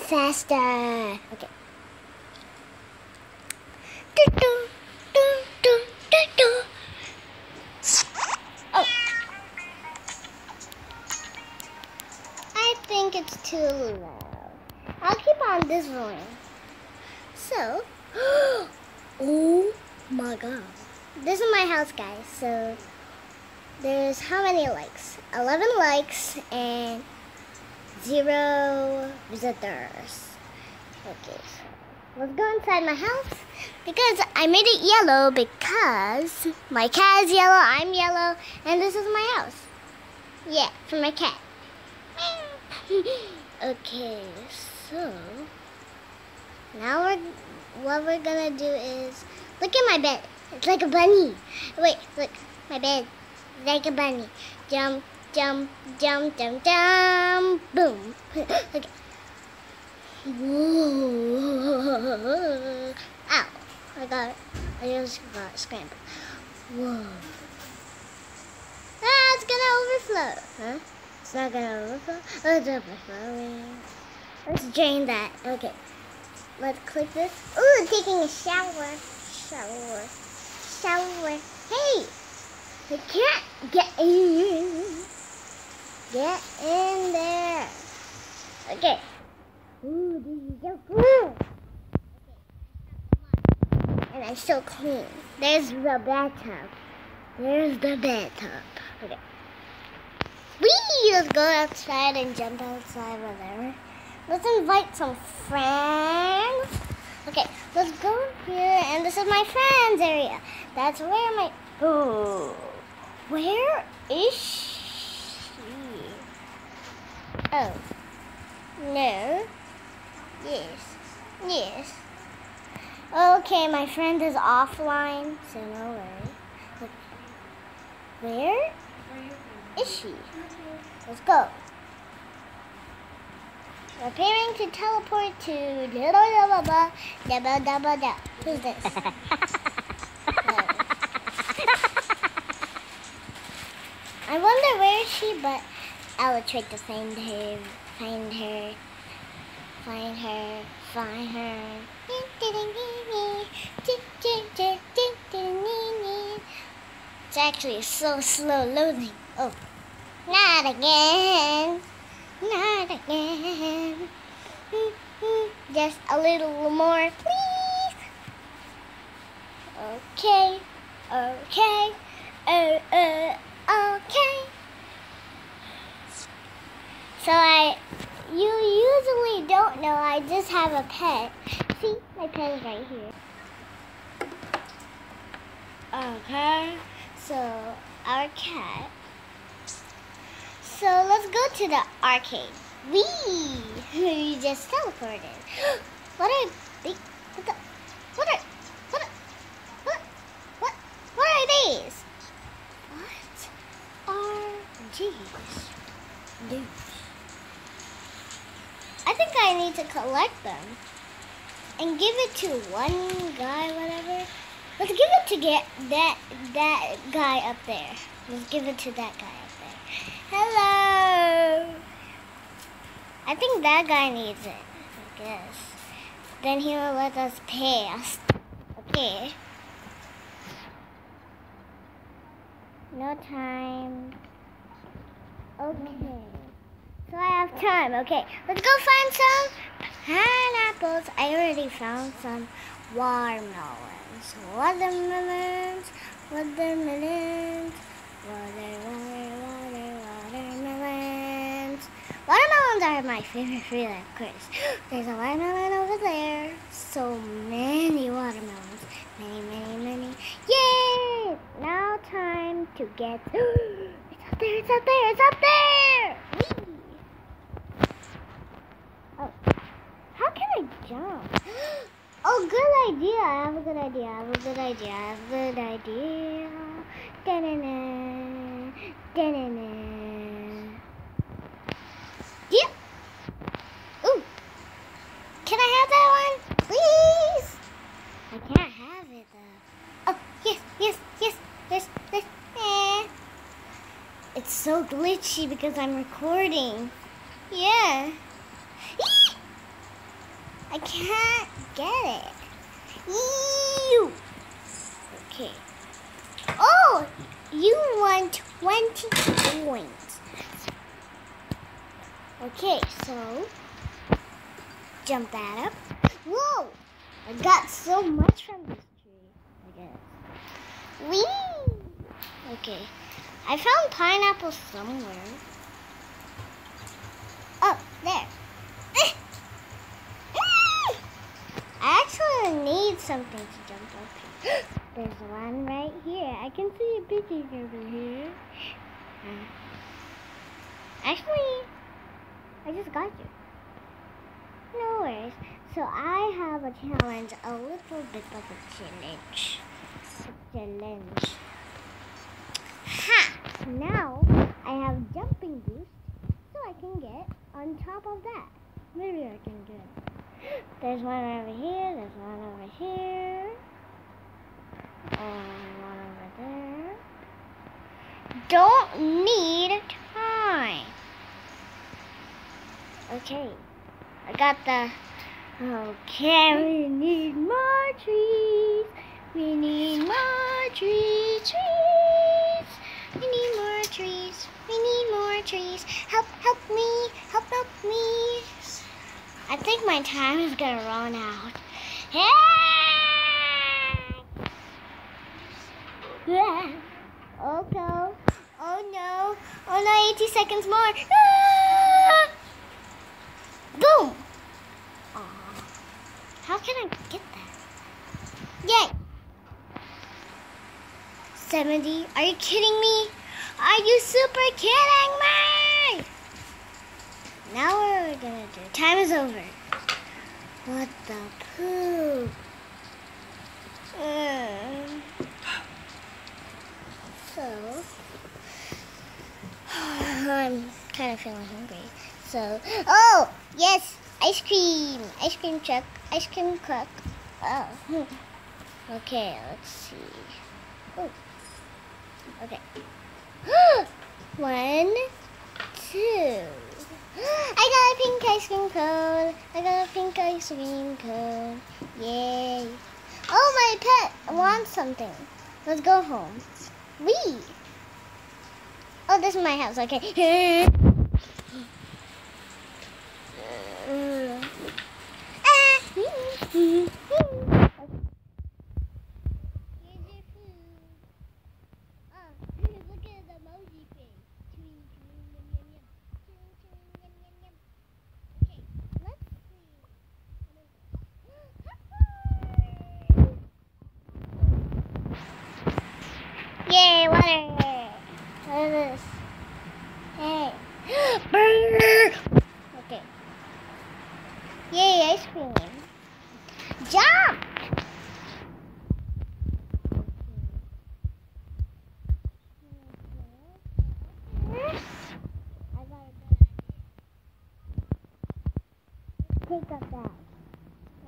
faster. Okay. Oh. I think it's too loud. I'll keep on this one. So, oh my god. This is my house, guys. So, there's how many likes? 11 likes and zero visitors. Okay, let's go inside my house because I made it yellow because my cat is yellow, I'm yellow, and this is my house. Yeah, for my cat. okay, so now we're what we're gonna do is look at my bed. It's like a bunny. Wait, look, my bed like a bunny. Jump, jump, jump, jump, jump, boom. okay. Whoa. Ow. I got it. I just got scrambled. Whoa. Ah, it's gonna overflow. Huh? It's not gonna overflow? Oh, it's overflowing. Let's drain that. Okay. Let's click this. Ooh, taking a shower. Shower. Shower. Hey! I can't get in. Get in there. Okay. Ooh, this is so cool. And I'm so clean. There's the bathtub. There's the bathtub. Okay. We Let's go outside and jump outside, whatever. Let's invite some friends. Okay, let's go here, and this is my friends area. That's where my. Oh. Where is she? Oh. No. Yes. Yes. Okay, my friend is offline, so no worry. Where is she? Let's go. Preparing to teleport to little blah blah blah blah blah. Who's this? Oh. I wonder where is she, but. I will try to find her, find her, find her, find her. It's actually so slow loading. Oh, not again, not again. Just a little more, please. Okay, okay, uh, uh. Okay. So I, you usually don't know, I just have a pet. See, my pet is right here. Okay, so our cat. So let's go to the arcade. Wee! We just teleported. What are they? What the? What are? What? What? What? What are these? Jeez. Dude. I think I need to collect them. And give it to one guy, whatever. Let's give it to get that that guy up there. Let's give it to that guy up there. Hello. I think that guy needs it. I guess. Then he will let us pass. Okay. No time. Okay. So I have time. Okay. Let's go find some pineapples. I already found some watermelons. Watermelons. Watermelons. Water, water, water, watermelons. Watermelons are my favorite fruit, of course. There's a watermelon over there. So many watermelons. Many, many, many. Yay! Now time to get... It's up there, it's up there, it's up there! Whee! Oh, how can I jump? Oh, good idea. I have a good idea. I have a good idea. I have a good idea. Da-na-na. Da-na-na. Yep. Ooh. Can I have that one? Please? I can't have it though. Oh, yes, yes, yes. This, this. Eh. It's so glitchy because I'm recording. Yeah. I can't get it. You. Okay. Oh, you won 20 points. Okay, so jump that up. Whoa! I got so much from this tree, I guess. Whee! Okay. I found pineapple somewhere. Oh, there. Need something to jump up here. There's one right here. I can see a picture over here. Uh, actually, I just got you. No worries. So I have a challenge, a little bit of a challenge. A challenge. Ha! Now I have jumping boost, so I can get on top of that. Maybe I can get. There's one over here, there's one over here, and one over there. Don't need time. Okay, I got the. Okay, we need more trees. We need more trees, trees. We need more trees. We need more trees. Help, help me, help, help me. I think my time is gonna run out. Yeah. Okay. Oh no. Oh no, 80 seconds more. Ah! Boom. Aw. How can I get that? Yay. 70. Are you kidding me? Are you super kidding me? Now what we gonna do? Time is over. What the poop? Uh, so, I'm kind of feeling hungry. So, oh, yes, ice cream. Ice cream truck. Ice cream truck. Oh. Okay, let's see. Oh. Okay. One, two. I got a pink ice cream cone. I got a pink ice cream cone. Yay. Oh, my pet wants something. Let's go home. Wee. Oh, this is my house. Okay. Ah. Here's your food. Oh, look at the emoji face. Chewing, chewing, yum, yum, yum. Chewing, chewing, yum, yum, yum. Okay, let's see. Yay, water! What is this? Hey. Burger! Okay. Yay, ice cream. Jump! I got a good idea. Take up that.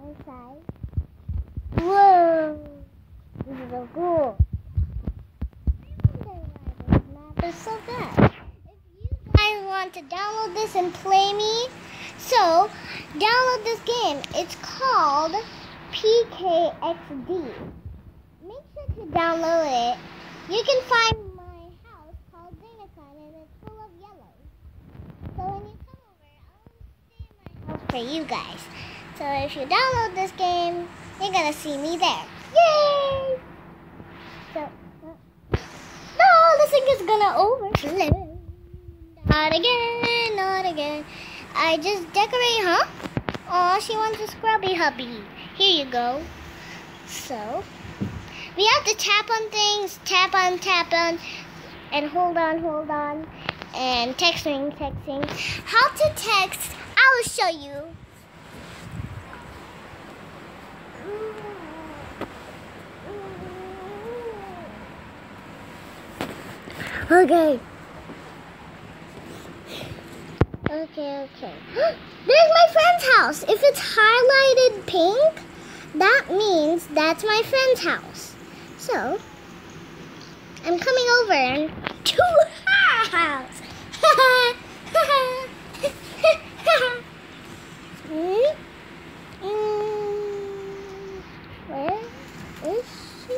Inside. Whoa! This is so cool. I wonder why this map is so good. If you guys want to download this and play me, so download this game. It's called PKXD. Make sure to download it. You can find my house called Dinacon and it's full of yellows. So when you come over, I'll stay in my house for you guys. So if you download this game, you're gonna see me there. Yay! So, no, this thing is gonna overflow. Not again, not again. I just decorate, huh? Oh, she wants a scrubby hubby. Here you go. So, we have to tap on things, tap on, tap on. and hold on, hold on, and texting, texting. How to text, I will show you. Okay. Okay, okay. There's my friend's house. If it's highlighted pink, that means that's my friend's house. So, I'm coming over to her house. Hmm? Mm, Where is she?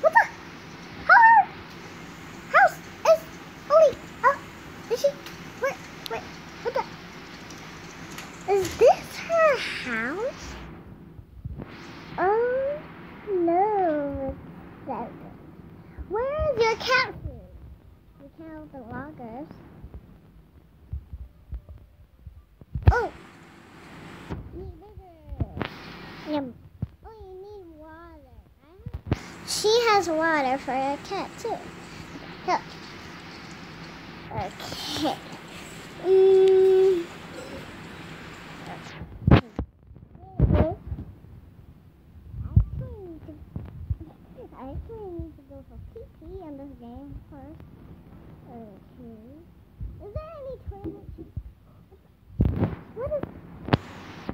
What the? Her house is holy. Oh, is she? Where? Wait. What the? Is this her house? Oh no, that's Where is your cat food? You count the loggers. Oh, need bigger. Yum. Oh, you need water. I have- She has water for a cat too. Look. Okay. Mm. I actually need to go for pee pee in this game first. Okay. Is there any toilet? What is?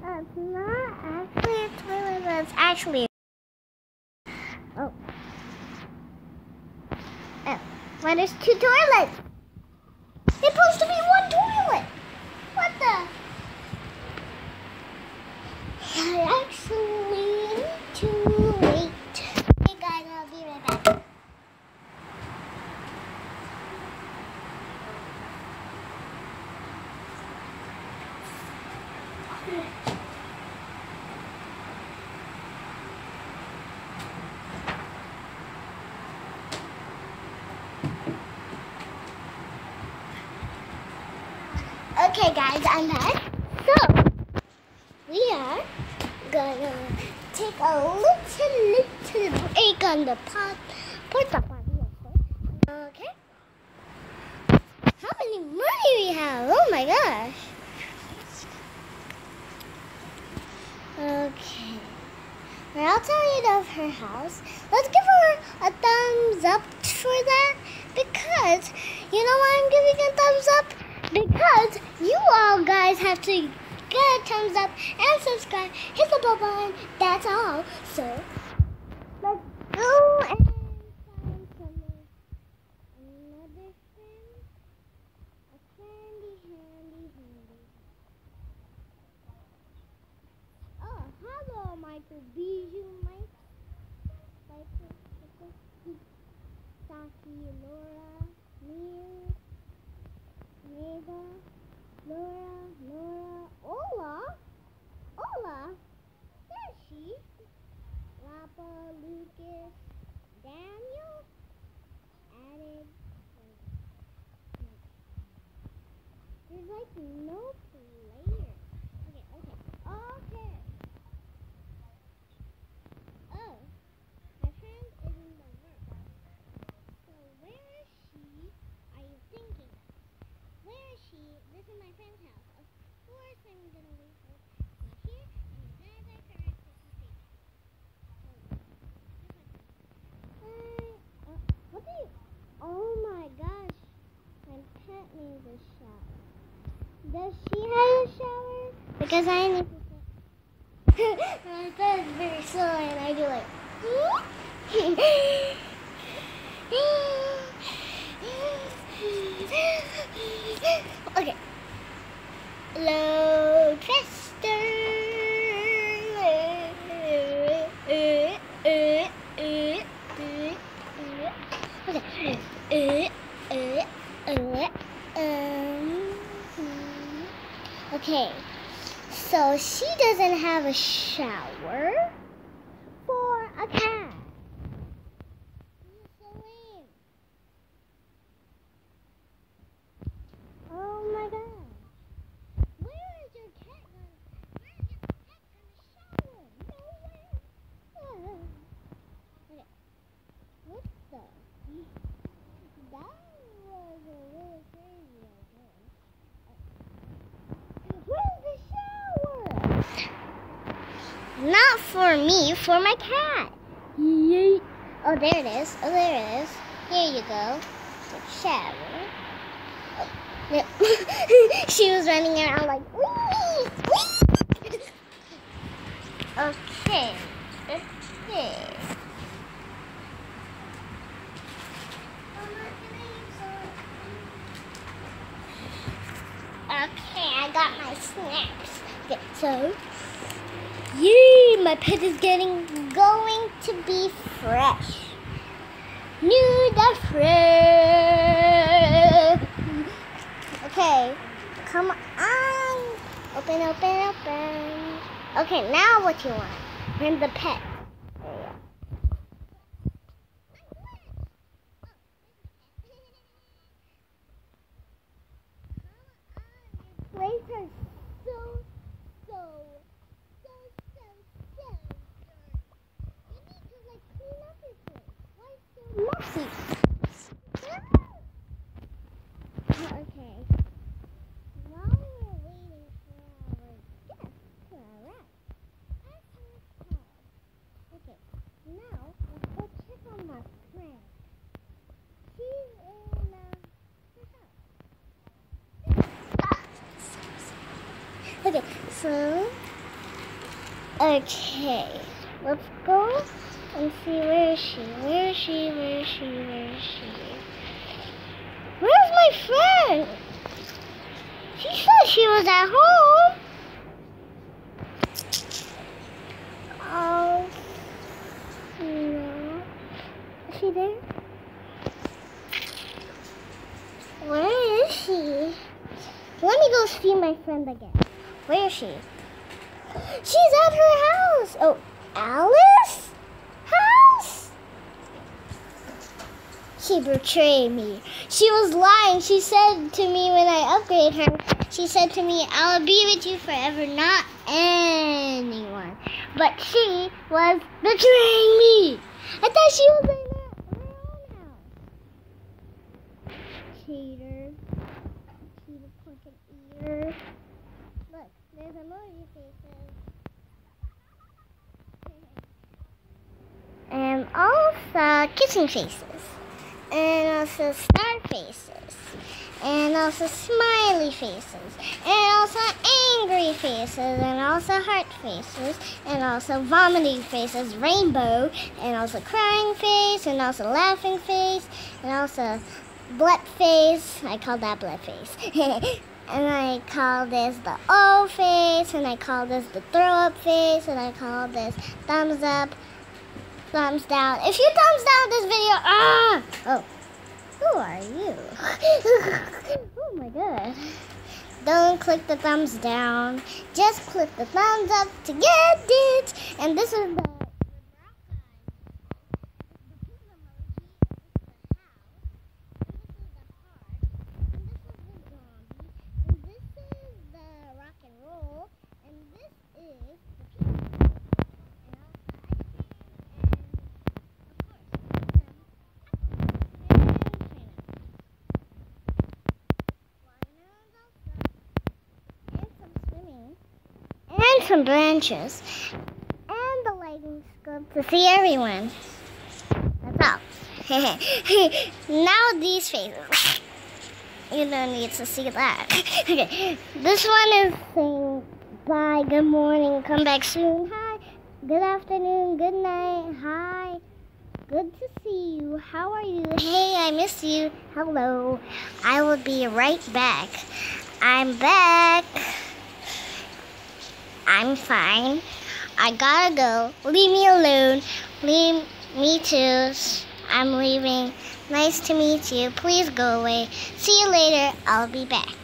Uh, it's not actually a toilet. but It's actually. Oh. Oh. Why there's two toilets? It's supposed to be one toilet. What the? I actually need to wait. Hey guys, I'll be right back. Guys, So, we are gonna take a little, little break on the pot. Okay. How many money we have? Oh my gosh. Okay. We're outside of her house. Let's give her a thumbs up for that because you know why I'm giving a thumbs up? Because you all guys have to get a thumbs up and subscribe. Hit the bell button. That's all. So let's go and find some another. A handy, handy. Oh, hello, Michael Bijou, Mike. Michael, Michael, Saki, Laura, Mia, Neva, Laura, Laura, Ola, Ola, there's she. Lapa, Lucas, Daniel, added. There's like no player. Okay, okay, okay. Oh, my friend is in the work. So where is she? Are you thinking? Where is she? This is my friend's house. Of course I'm gonna wait for her. She's here, and as I correct it, she stays. Uh, uh, what do you? Oh my gosh, my pet needs a shower. Does she have a shower? Because I need to. my pet is very slow, and I do like. okay. Load faster. So she doesn't have a shower for a cat. You're so lame. Oh my god. Where is your cat gonna where is your cat gonna shower? Nowhere. Ah. Okay. What the not for me, for my cat. Yay. Oh, there it is. Oh, there it is. Here you go. Shower. Oh. she was running around like, wee, wee. okay. Okay. Okay, I got my snacks. Okay, so, yay, my pet is getting, going to be fresh. New the. Okay, come on. Open, open, open. Okay, now what you want? Bring the pet. Okay, let's go and see where is she? Where is she? Where is she? Where is she? Where's my friend? She said she was at home. Oh no. Is she there? Where is she? Let me go see my friend again. Where is she? She's at her house. Oh, Alice? House? She betrayed me. She was lying. She said to me when I upgrade her, she said to me, I'll be with you forever, not anyone. But she was betraying me. I thought she was in her own house. Cheater. Cheater, fucking ear. There's emoji faces. and also kissing faces. And also star faces. And also smiley faces. And also angry faces. And also heart faces. And also vomiting faces. Rainbow. And also crying face. And also laughing face. And also blood face. I call that blood face. and I call this the O face, and I call this the throw up face, and I call this thumbs up, thumbs down. If you thumbs down this video, ah! Oh, who are you? oh my god. Don't click the thumbs down, just click the thumbs up to get it. And this is the branches and the lighting scope to see everyone. That's all. now these faces. You don't need to see that. okay, this one is saying bye, good morning, come back soon. Hi, good afternoon, good night, hi. Good to see you. How are you? Hey, I miss you. Hello. I will be right back. I'm back. I'm fine. I gotta go. Leave me alone. Leave me too. I'm leaving. Nice to meet you. Please go away. See you later. I'll be back.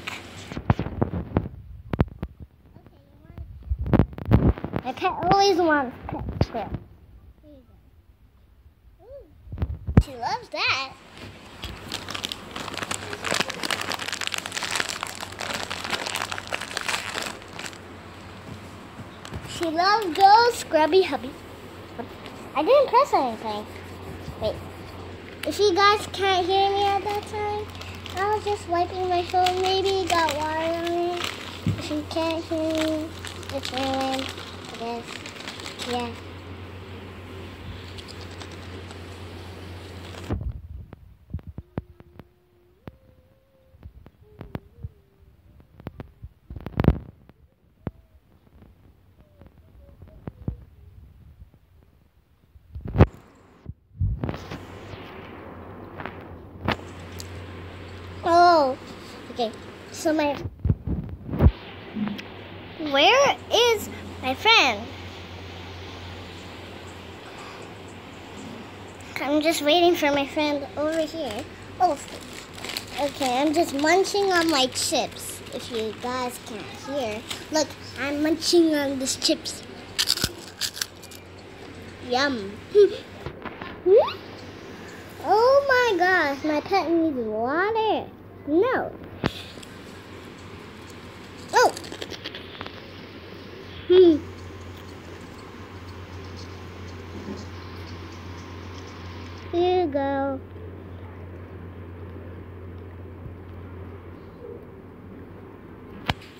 My pet always wants pet. She loves that. She loves Go Scrubby Hubby. I didn't press anything. Wait. If you guys can't hear me at that time, I was just wiping my phone. Maybe it got water on it. If you can't hear me, it's raining. I guess. Yeah. Oh, okay. So my, where is my friend? I'm just waiting for my friend over here. Oh, okay. I'm just munching on my chips. If you guys can't hear, look, I'm munching on these chips. Yum. oh my gosh, my pet needs water. No. Oh. Hmm. Here you go.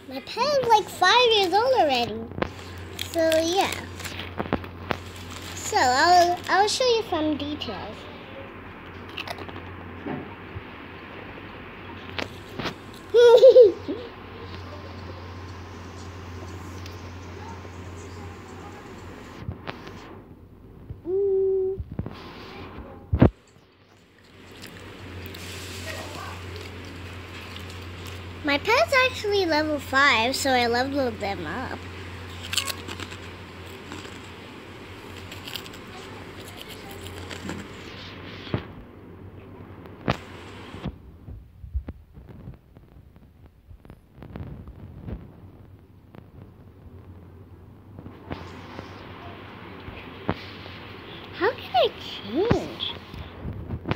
My pet is like five years old already. So yeah. So I'll I'll show you Mm. My pet's actually level 5, so I leveled them up. How change?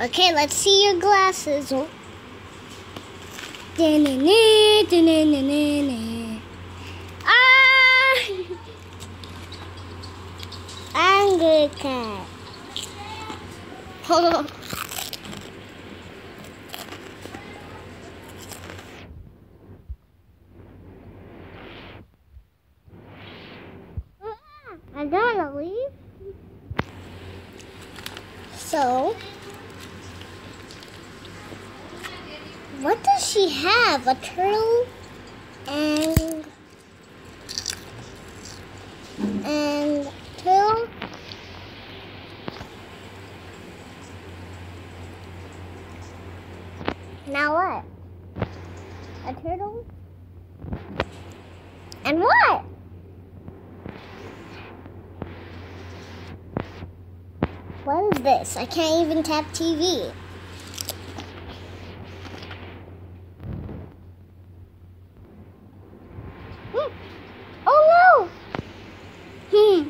Okay, let's see your glasses. Oh. Ah! Angry cat. I don't want to leave. So, what does she have? A turtle and and turtle. Now what? A turtle? And what? What is this? I can't even tap TV. Hmm. Oh no! Hmm.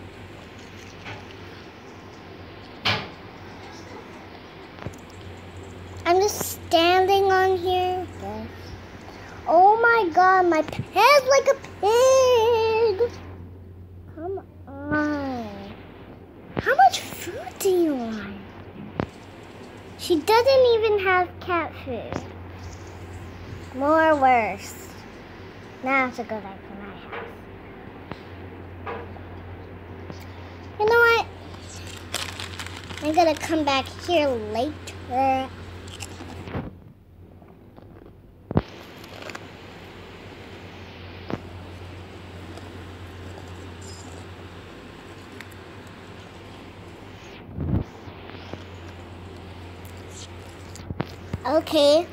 I'm just standing on here. Oh my god, my head's like a pig! Come on. How much food do you want? She doesn't even have cat food. More worse. Now I have to go back to my house. You know what? I'm gonna come back here later. Okay.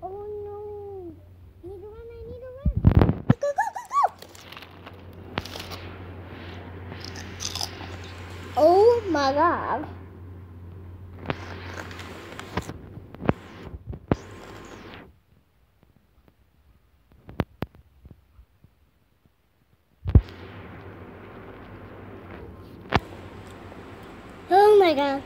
Oh no! I need to run, I need to run! Go, go, go, go! Oh my god. Oh my god.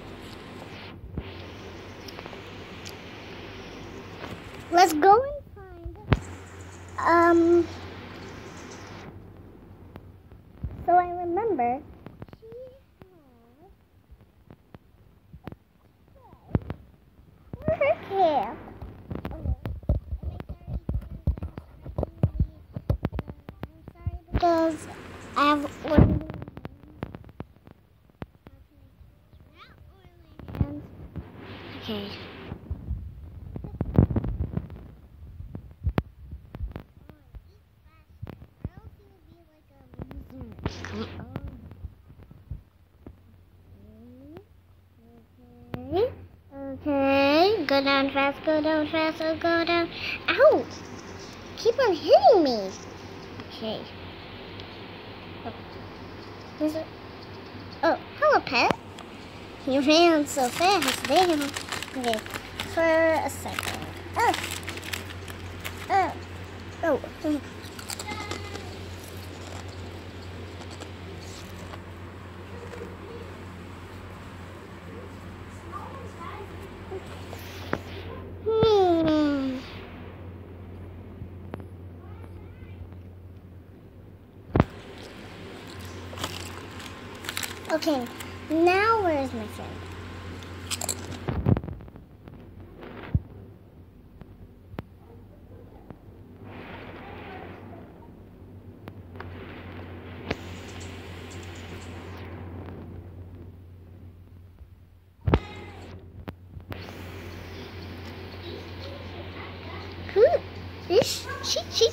Let's go and find um so I remember she has her camp. Okay. Okay. Okay. Go down fast, go down fast, oh, go down. Ow! Keep on hitting me. Okay. Oh. Oh, hello, pet. You ran so fast, damn. Okay, for a second. Uh, uh, oh. Oh. Oh. Okay, now where is my friend? Who? This? She? She?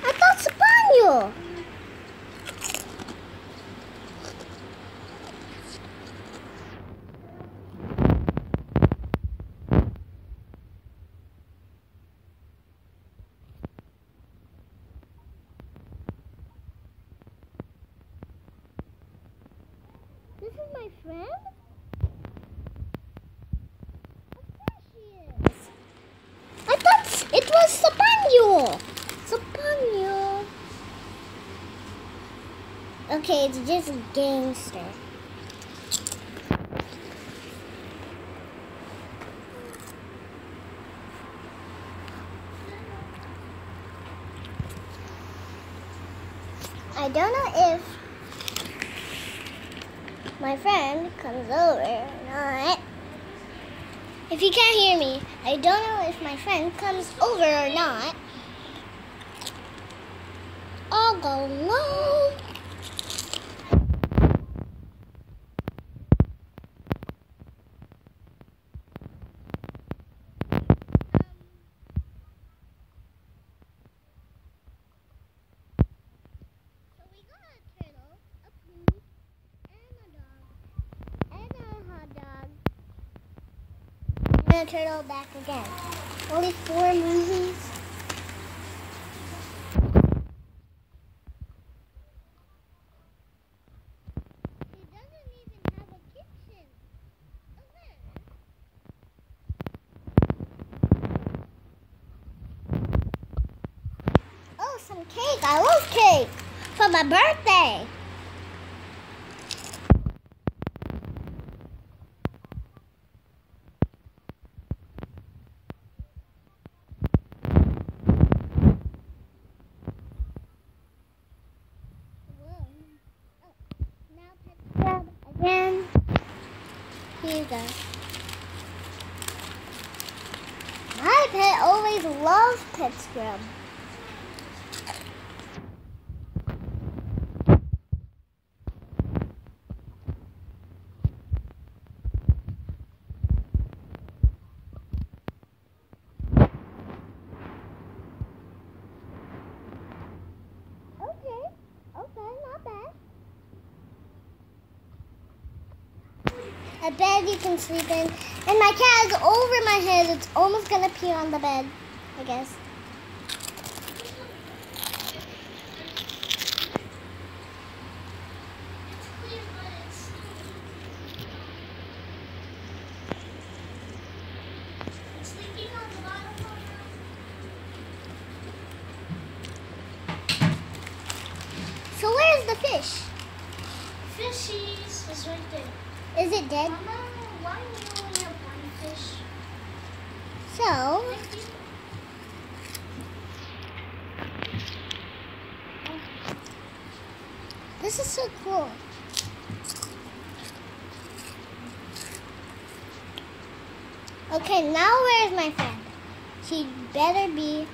I thought Spaniel. This is my friend? Of course she is. I thought it was Sapanyo. Sapanyo. Okay, it's just a gangster. I don't know if my friend comes over or not. If you can't hear me, I don't know if my friend comes over or not. I'll go low. So we got a turtle, a poo, and a dog, and a hot dog, and a turtle back again. Only four movies. He doesn't even have a kitchen. Oh, some cake. I love cake. For my birthday. Whoa. Oh, now pet scrub again. Here you go. My pet always loves pet scrub. Okay, okay, not bad. A bed you can sleep in. And my cat is over my head. It's almost gonna pee on the bed, I guess. So where's the fish? Fishies is right there. Is it dead? Mama, why do you only have one fish? So, this is so cool. Okay, now where's my friend? She better be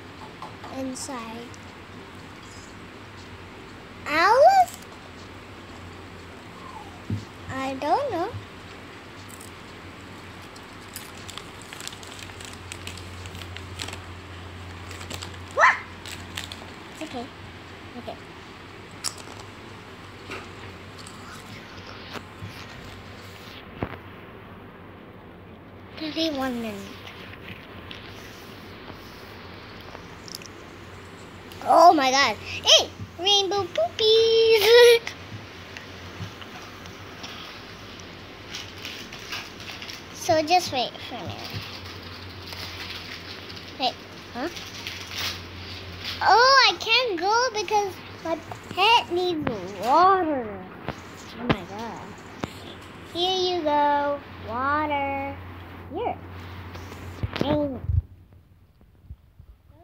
inside. Alice? I don't know. What? Okay. Okay. Thirty-one minutes. Oh my god. Hey! Rainbow poopies! so just wait for me. Wait, huh? Oh, I can't go because my pet needs water. Oh my god. Here you go. Water. Here. Hey. Don't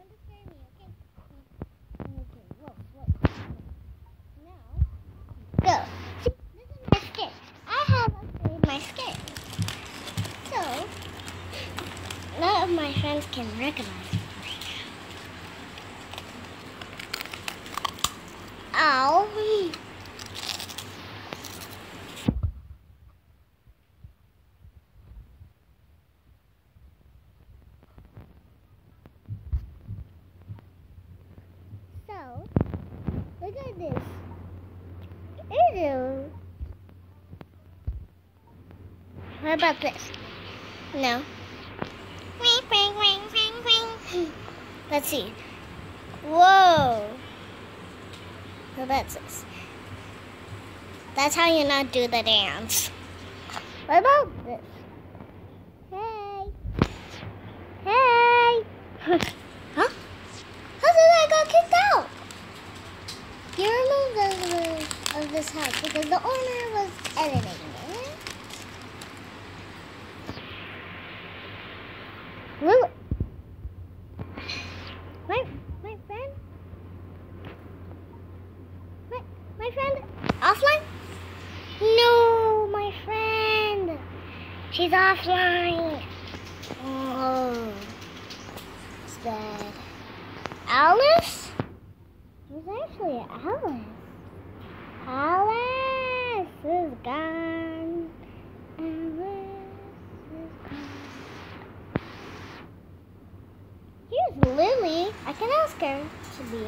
disturb me, okay? Okay, whoa, whoa. Now, go. See, this is my skin. I have upgraded my skin. So, none of my friends can recognize me right now. Ow. So, look at this. Ew. What about this? No. Let's see. Whoa. What about this? That's how you not do the dance. What about this? Hey. Hey. huh? How did I get kicked out? You removed the, of this house because the owner was editing it. Really? My my friend? My my friend offline? No, my friend. She's offline. Oh, it's bad. Alice? Who's actually Alice? Alice is gone. Alice is gone. Here's Lily. I can ask her to be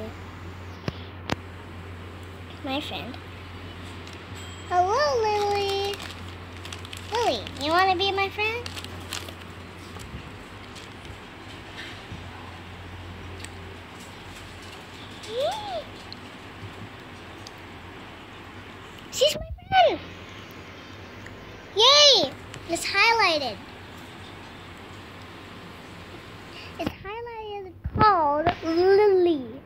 my friend. Hello, Lily. Lily, you want to be my friend? She's my friend. Yay! It's highlighted. It's highlighted called Lily.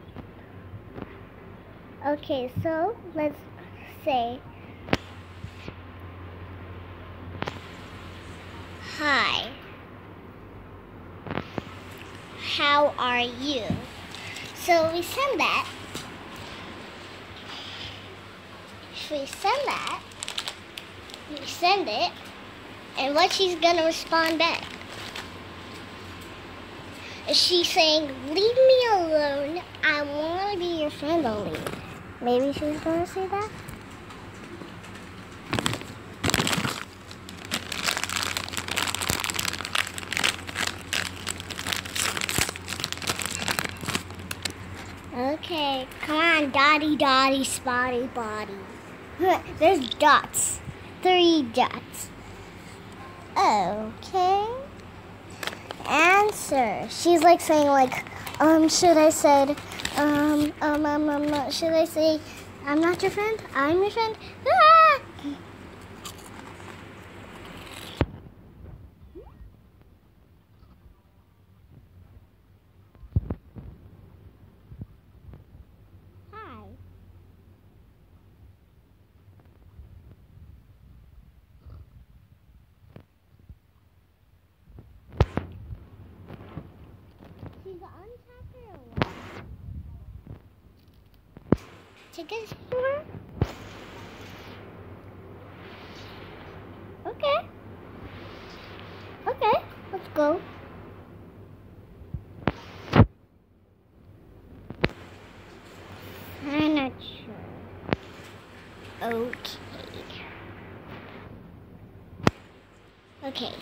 So let's say Hi. How are you? So we send that. If we send that, we send it, and what she's gonna respond back? Is she saying, Leave me alone, I wanna be your friend only? Maybe she's gonna say that? Okay, come on, dotty dotty spotty body. There's dots. Three dots. Okay. Answer. She's like saying like, um, should I say, um, um, um, um, uh, should I say, I'm not your friend, I'm your friend? Ah! Hi. She's on top or what? Chicken store? Okay. Okay, let's go. I'm not sure. Okay. Okay.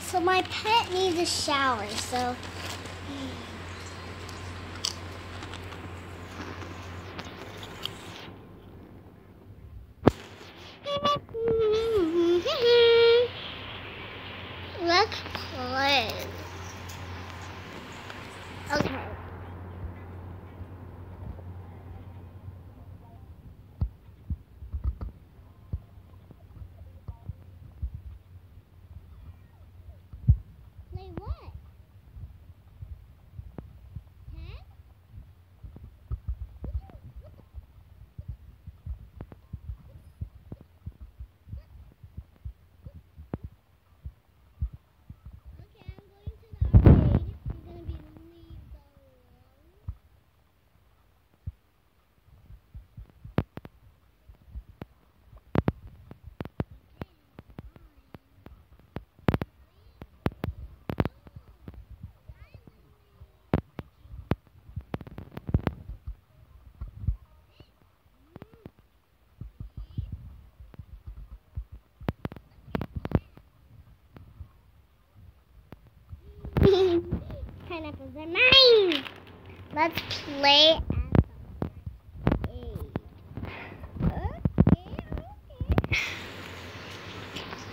So my pet needs a shower, so Let's play. Okay. Play what? Tag? Okay, I'm going to the arcade. I'm gonna be leave the alone. Mine. Let's play.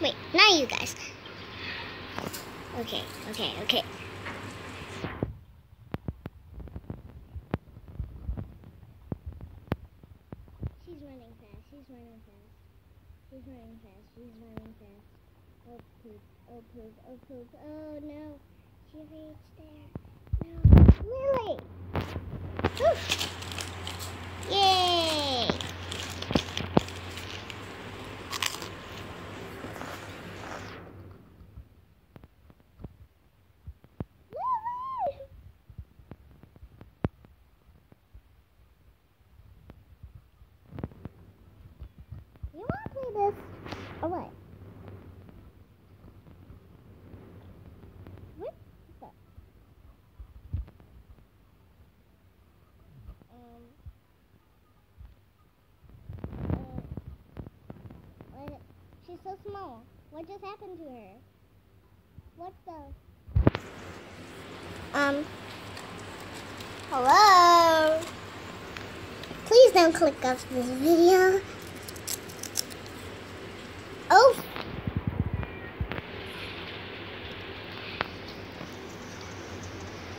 Wait, not you guys. Okay, okay, okay. She's running fast. She's running fast. She's running fast. She's running fast. Oh poop. Oh poop. Oh poop. Oh no. She reached there. Lily! Whew. Yay! Lily! You want to play this or what? What? the? Um. Uh, what? She's so small. What just happened to her? What the? Um. Hello. Please don't click off this video. Oh.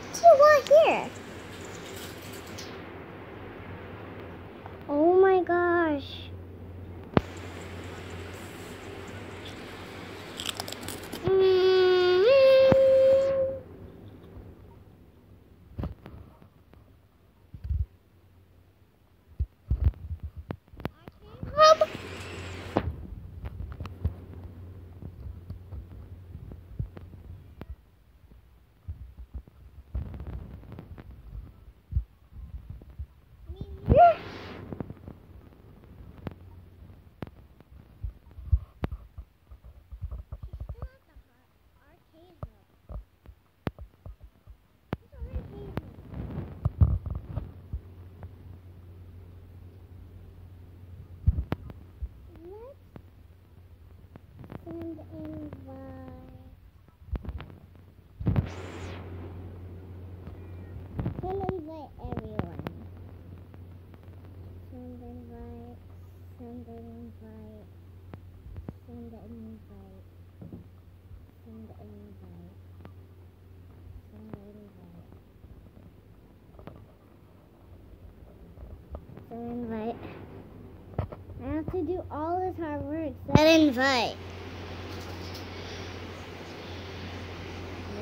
What do you want here? Oh my gosh. Mm. Hub. Yeah. Send invite. Send invite everyone. Send invite. Send an invite. Send an invite. Send an invite. Send an invite. Send invite. I have to do all this hard work. Send invite.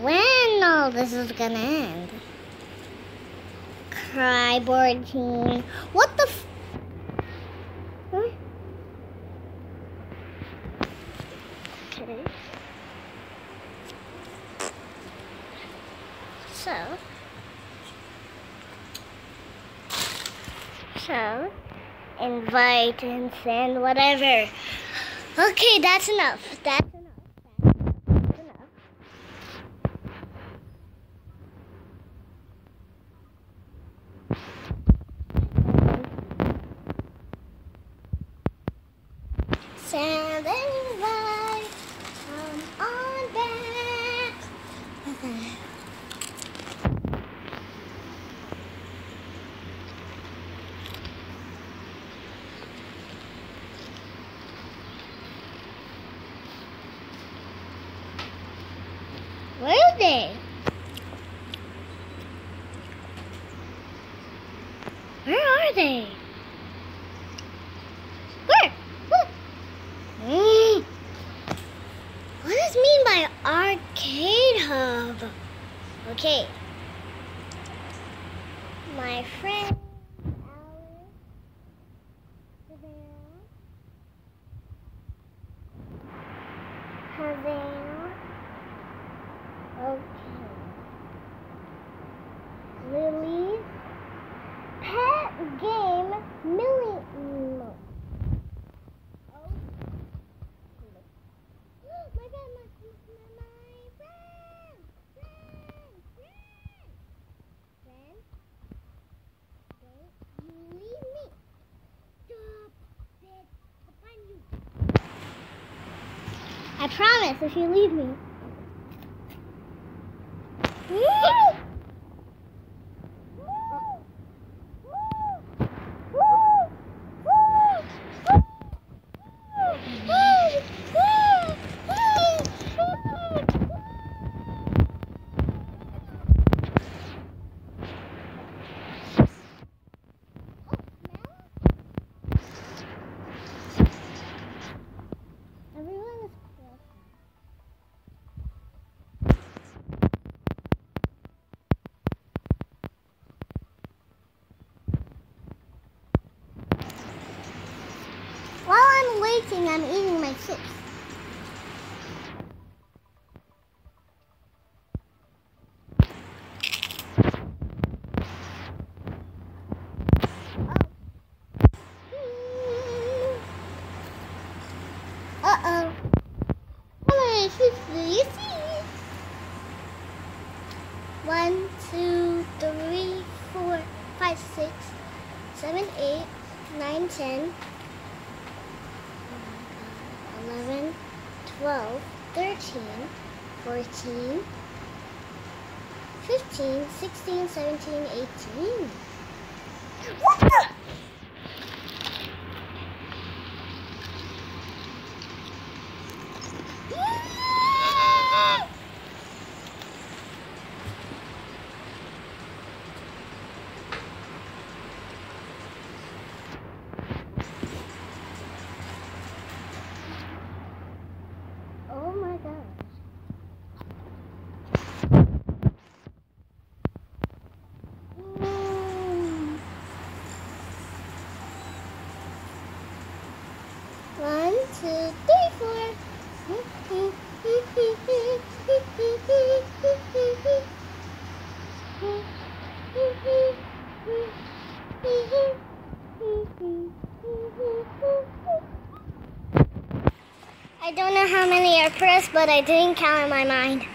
When all this is gonna end? Cryboard team. What mountains and whatever. Okay, that's enough. my friend Promise if you leave me. 14, 15, 16, 17, 18. What the? I don't know how many are pressed, but I didn't count in my mind.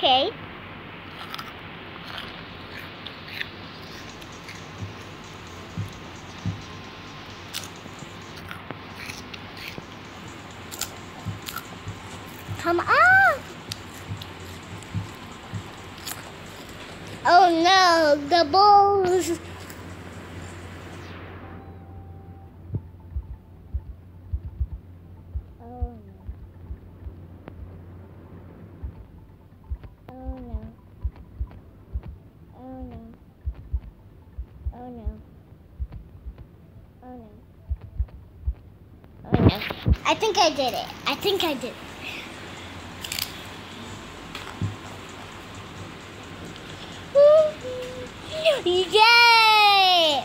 Okay. Think I did it. I think I did. Yay!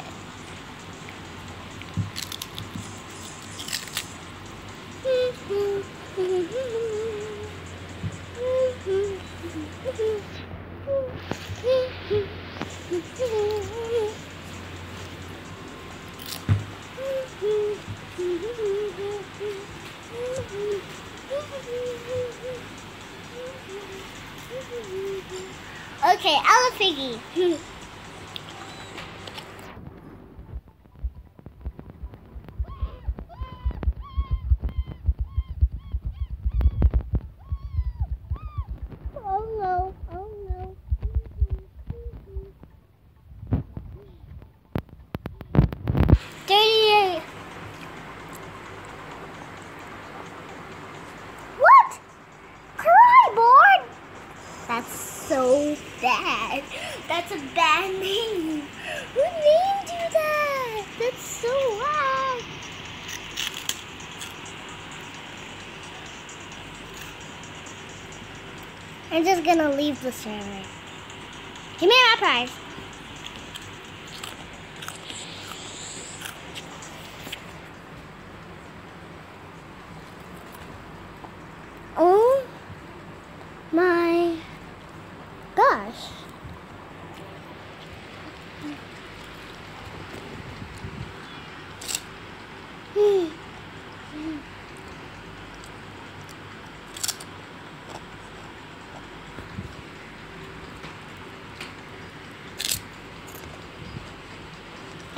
Okay, Ella Piggy. Oh no, oh no. Thirty-eight. What? Cry board? That's so bad. That's a bad name. Who named you that? That's so bad. I'm just gonna leave the server. Give me my prize. Oh my gosh. Hmm.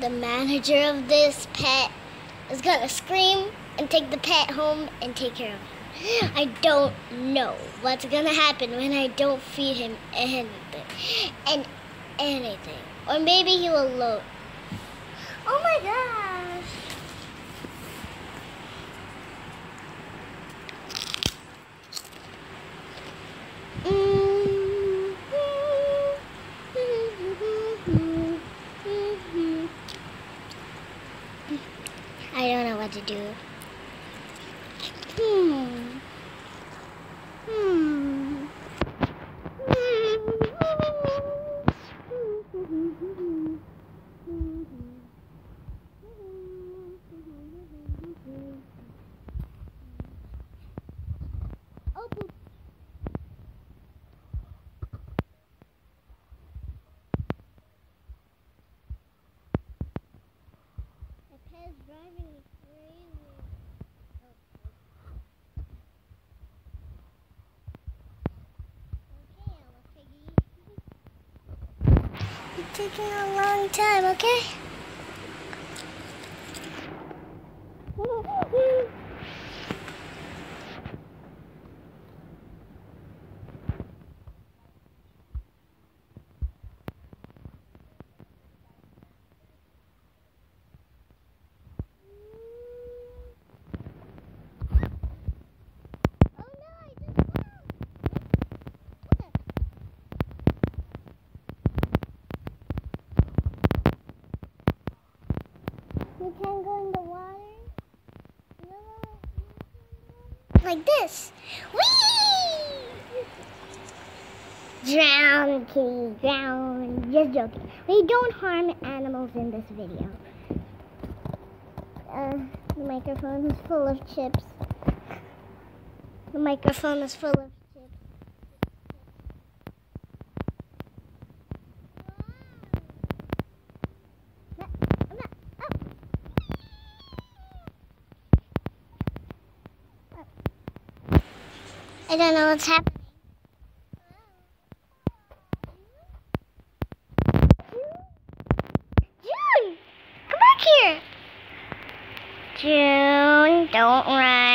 the manager of this pet is gonna scream and take the pet home and take care of him. I don't know what's gonna happen when I don't feed him anything and anything. Or maybe he will load. Oh my gosh. I don't know what to do. Hmm. Hmm. Oh, poop. My pet is driving me crazy. Okay, Ella Piggy. Taking a long time, okay? please down. Just joking. We don't harm animals in this video. Uh, the microphone is full of chips. The microphone is full of chips. I don't know what's happening. don't run.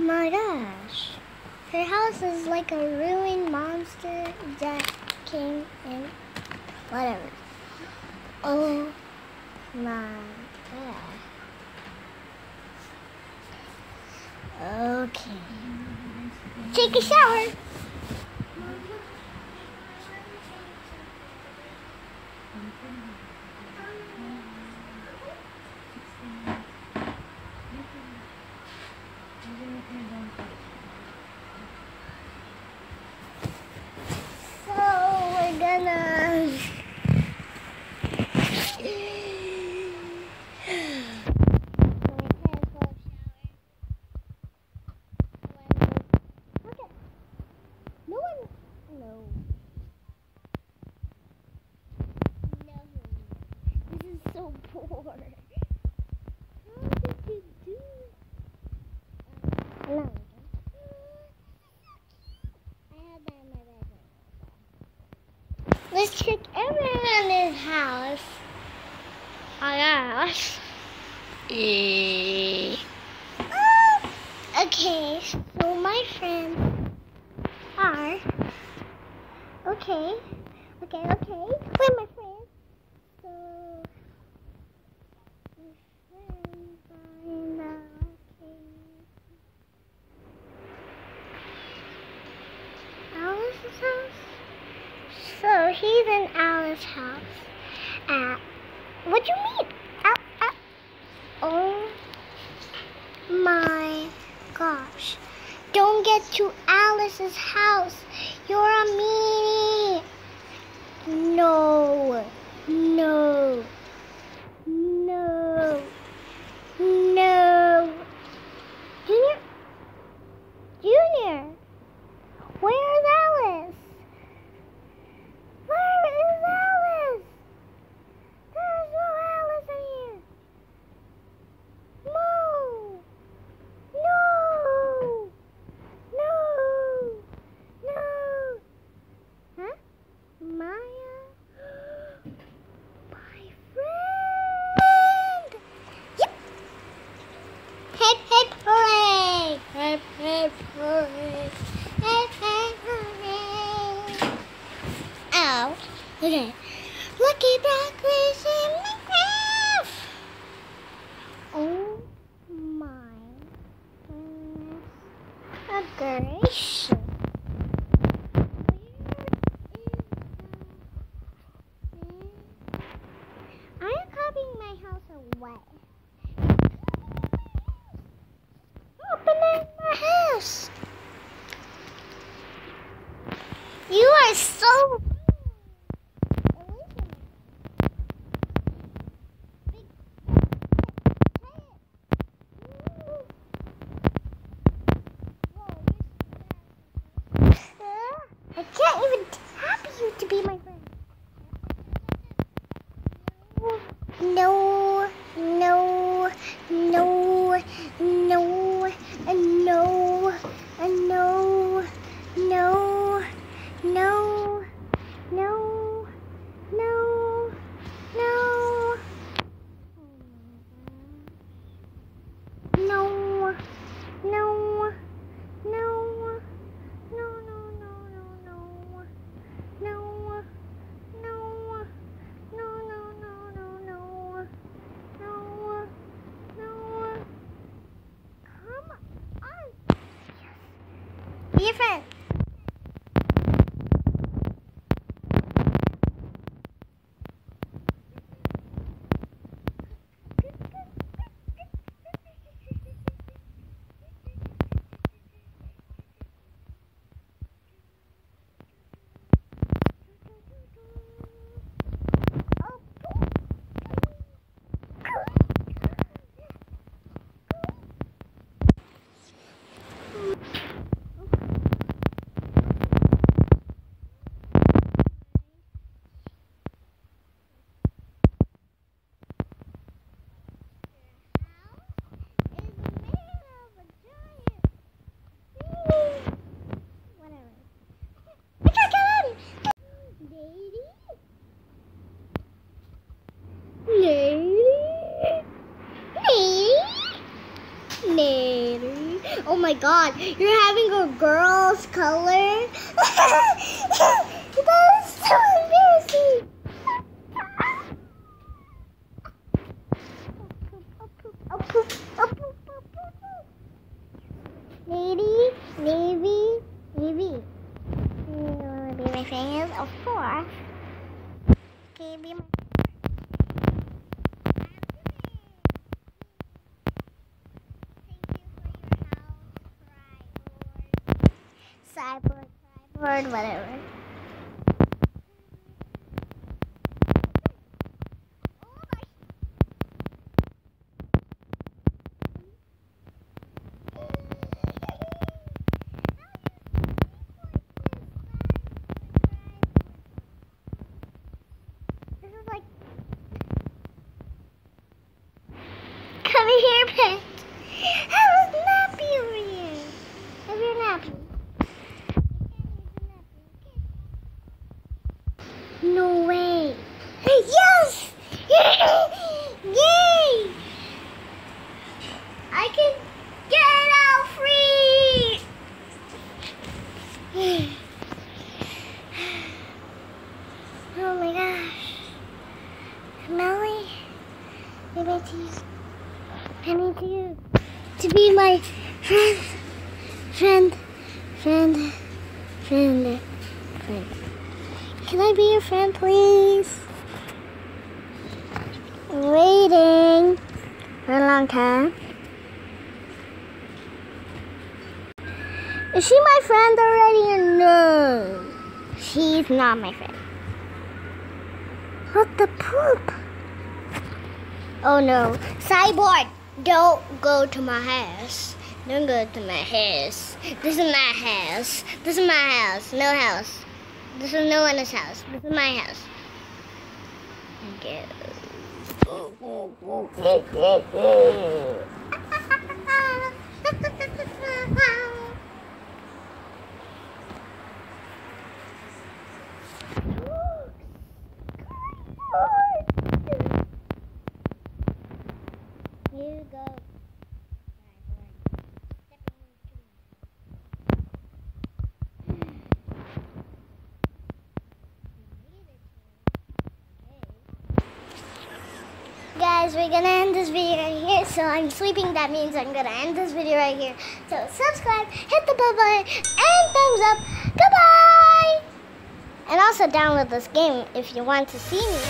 my gosh. Her house is like a ruined monster that came in. Whatever. Oh my god. Okay. Take a shower. Okay. different. God, you're having a girl's color? that is so embarrassing! Lady, Navy, Navy. You wanna be my friend? Of course. Can you be my Cyborg, cyborg, whatever. This is like. Come here, pet. Have a nappy over here. Have your nappy. No way. Yes! Yay! I can get out free! oh my gosh. Melly, I bet you. I need you to be my friend, friend, friend, friend, friend. Please? Waiting for a long time. Is she my friend already or no? She's not my friend. What the poop? Oh no. Cyborg, don't go to my house. Don't go to my house. This is my house. This is my house. No house. This is no one's house. This is my house. You go. Guys, we're gonna end this video right here. So I'm sleeping. That means I'm gonna end this video right here. So subscribe, hit the bell button, and thumbs up. Goodbye. And also download this game if you want to see me.